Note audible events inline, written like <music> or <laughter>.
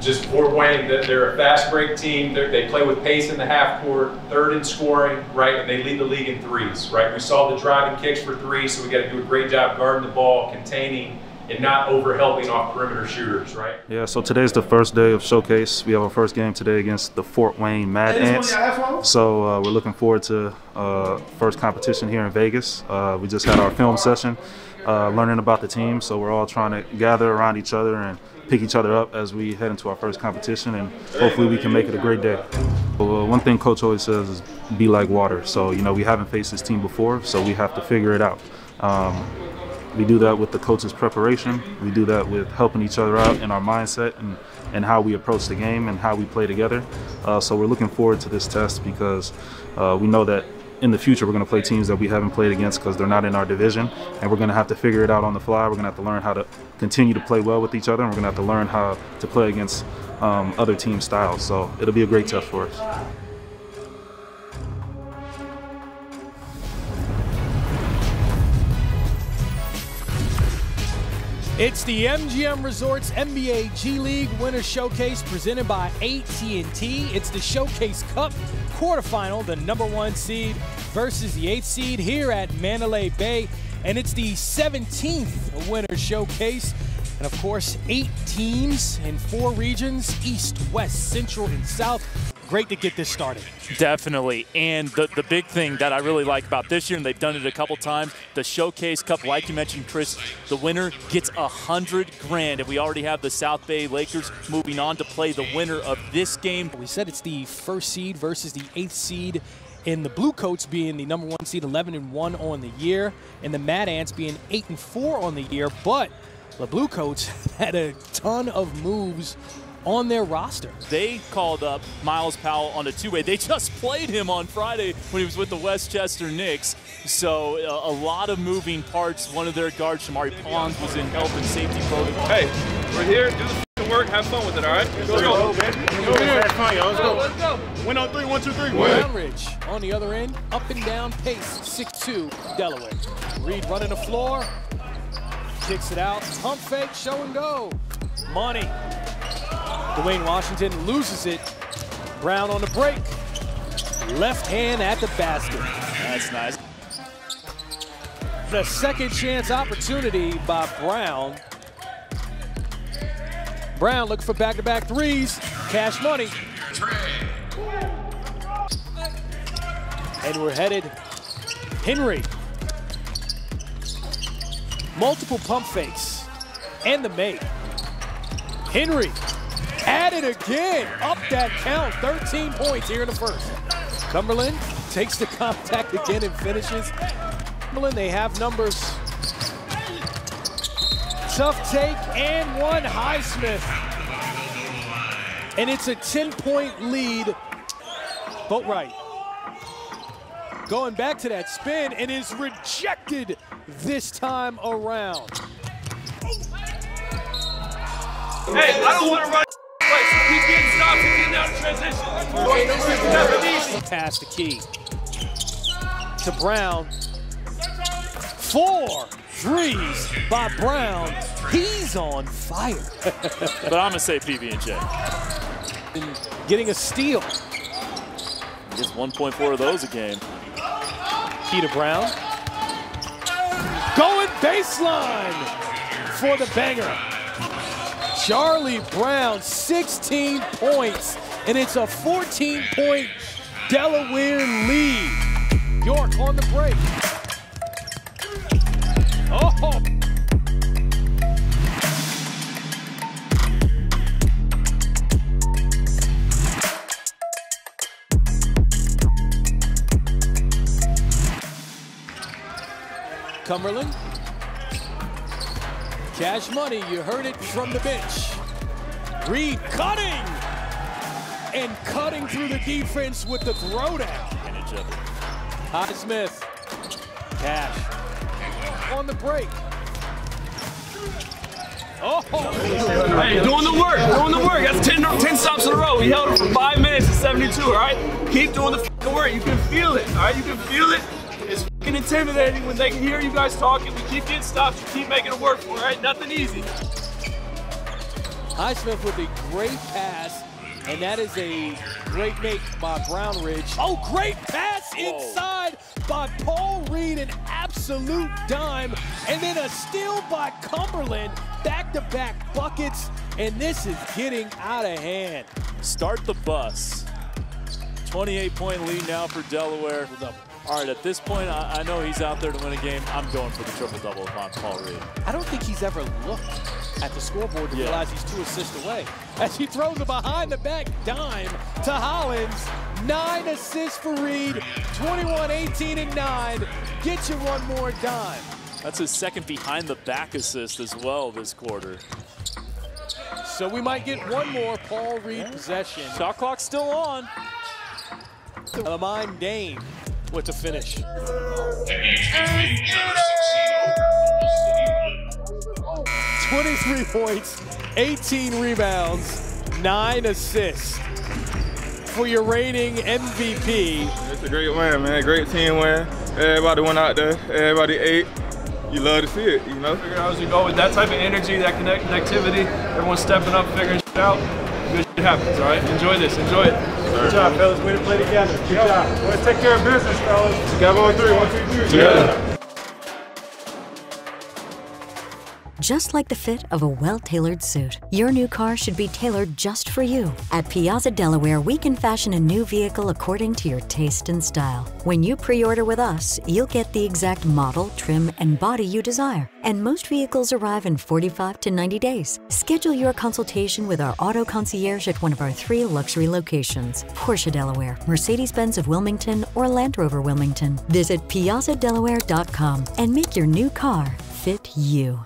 just Fort Wayne, they're a fast break team. They're, they play with pace in the half court, third in scoring, right? And they lead the league in threes, right? We saw the driving kicks for three, so we got to do a great job guarding the ball, containing, and not over helping off perimeter shooters, right? Yeah, so today's the first day of showcase. We have our first game today against the Fort Wayne Mad Ants. So uh, we're looking forward to uh, first competition here in Vegas. Uh, we just had our film session, uh, learning about the team. So we're all trying to gather around each other and pick each other up as we head into our first competition, and hopefully we can make it a great day. Well, one thing Coach always says is be like water. So, you know, we haven't faced this team before, so we have to figure it out. Um, we do that with the coach's preparation. We do that with helping each other out in our mindset and, and how we approach the game and how we play together. Uh, so we're looking forward to this test because uh, we know that in the future we're going to play teams that we haven't played against because they're not in our division and we're going to have to figure it out on the fly. We're going to have to learn how to continue to play well with each other and we're going to have to learn how to play against um, other team styles. So it'll be a great test for us It's the MGM Resorts NBA G League Winter Showcase presented by AT&T. It's the Showcase Cup quarterfinal, the number one seed versus the eighth seed here at Mandalay Bay. And it's the 17th Winter Showcase. And of course, eight teams in four regions, East, West, Central, and South great to get this started. Definitely. And the, the big thing that I really like about this year, and they've done it a couple times, the Showcase Cup, like you mentioned, Chris, the winner gets a hundred grand. And we already have the South Bay Lakers moving on to play the winner of this game. We said it's the first seed versus the eighth seed and the Blue Coats being the number one seed, 11 and 1 on the year, and the Mad Ants being 8 and 4 on the year. But the Blue Coats <laughs> had a ton of moves on their roster. They called up Myles Powell on a two-way. They just <laughs> played him on Friday when he was with the Westchester Knicks. So uh, a lot of moving parts. One of their guards, Shamorie Ponds, was in health and safety protocol. Hey, we're here. Do the work. Have fun with it, all right? Let's, Let's go. go. Let's go. Let's go. Let's go. Win on three. One, two, three. Win. Ridge on the other end. Up and down pace. 6-2 Delaware. Reed running the floor. Kicks it out. Pump fake. Show and go. Money Duane Washington loses it. Brown on the break. Left hand at the basket. That's nice. The second chance opportunity by Brown. Brown looking for back-to-back -back threes. Cash money. And we're headed Henry. Multiple pump fakes and the make. Henry at it again. Up that count. 13 points here in the first. Cumberland takes the contact again and finishes. Cumberland, they have numbers. Tough take and one Highsmith. And it's a 10-point lead. Boatwright going back to that spin and is rejected this time around. Hey, I don't want to run Pass the key to Brown. Four threes by Brown. He's on fire. <laughs> but I'm gonna say PB&J. Getting a steal. Gets 1.4 of those a game. Key to Brown. Going baseline for the banger. Charlie Brown, 16 points, and it's a 14-point Delaware lead. York on the break. Oh! Cumberland Cash money, you heard it from the bench. Reed cutting! And cutting through the defense with the throwdown. Highsmith. Cash. On the break. Oh! Hey, doing the work, doing the work. That's 10, 10 stops in a row. We held it for five minutes and 72, all right? Keep doing the work. You can feel it, all right? You can feel it It's intimidating when they can hear you guys talking. We keep getting stops, you keep making it work for, all right? Nothing easy. Highsmith with a great pass, and that is a great make by Brownridge. Oh, great pass inside by Paul Reed, an absolute dime, and then a steal by Cumberland. Back-to-back -back buckets, and this is getting out of hand. Start the bus. 28-point lead now for Delaware. All right, at this point, I, I, know he's out there to win a game. I'm going for the triple-double upon Paul Reed. I don't think he's ever looked at the scoreboard to yeah. realize he's two assists away. As he throws a behind-the-back dime to Hollins. Nine assists for Reed, 21, 18, and 9. Get you one more dime. That's his second behind-the-back assist as well this quarter. So we might get one more Paul Reed possession. Shot clock still on. Lamine Diane with the finish. 23 points, 18 rebounds, 9 assists for your reigning MVP. It's a great win, man. Great team win. Everybody went out there. Everybody ate. You love to see it, you know? Figure out as you go with that type of energy, that connect connectivity, everyone stepping up, figuring shit out. Good shit happens, all right? Enjoy this, enjoy it. Good job, fellas. Way to play together. Good job. Let's take care of business, fellas. Together on three. One, two, three. Together. Just like the fit of a well-tailored suit, your new car should be tailored just for you. At Piazza Delaware, we can fashion a new vehicle according to your taste and style. When you pre-order with us, you'll get the exact model, trim, and body you desire. And most vehicles arrive in 45 to 90 days. Schedule your consultation with our auto concierge at one of our three luxury locations, Porsche Delaware, Mercedes-Benz of Wilmington, or Land Rover Wilmington. Visit piazzadelaware.com and make your new car fit you.